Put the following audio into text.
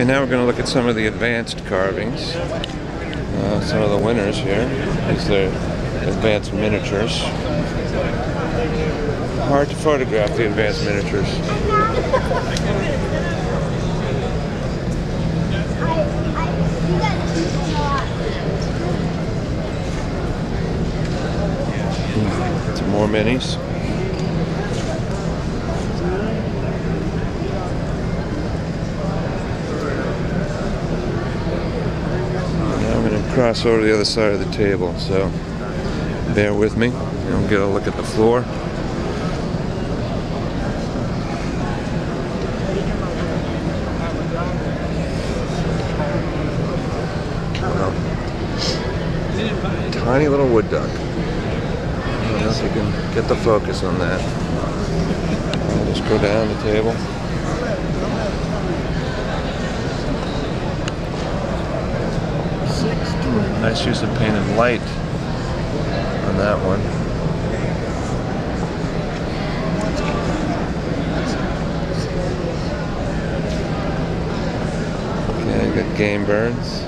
Okay, now we're going to look at some of the advanced carvings. Uh, some of the winners here. These are advanced miniatures. Hard to photograph the advanced miniatures. Some more minis. Cross over to the other side of the table, so bear with me. I'll get a look at the floor. Tiny little wood duck. I don't know if you can get the focus on that. I'll just go down the table. Nice use of painted light on that one. Okay, good game birds.